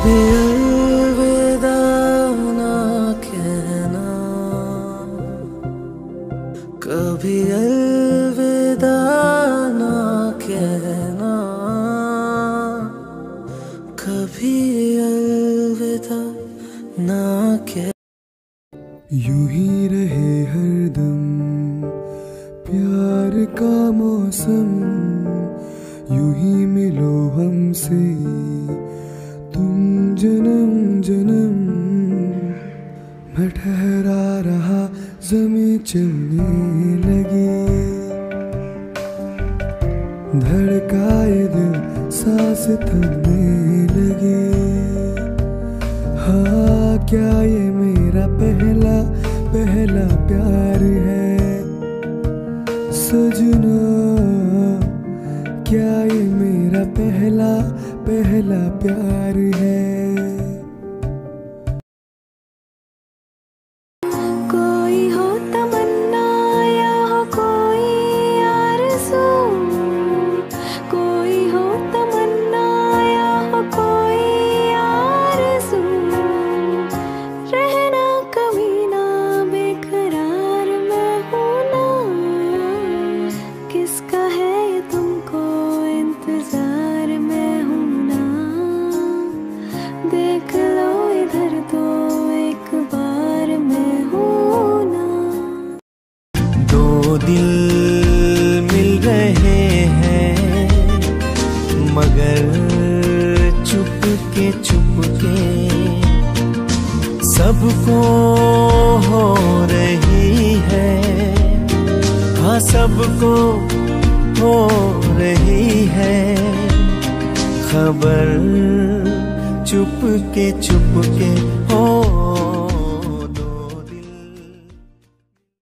कभी कभी अलविदा ना कहना। कभी अलविदा ना कह यूँ रहे हरदम प्यार का मौसम। यूँ ही मिलो हमसे तुम जन्म जन्म ठहरा रहा जमी चलने लगी। धड़काए दिल, सांस थमने लगे। हाँ क्या ये मेरा पहला पहला प्यार है? सजना क्या ये मेरा पहला पहला प्यार है? दिल मिल रहे हैं, मगर चुप के चुप के सबको हो रही है। हाँ सबको हो रही है। खबर चुप के चुप के